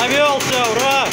Завелся, ура!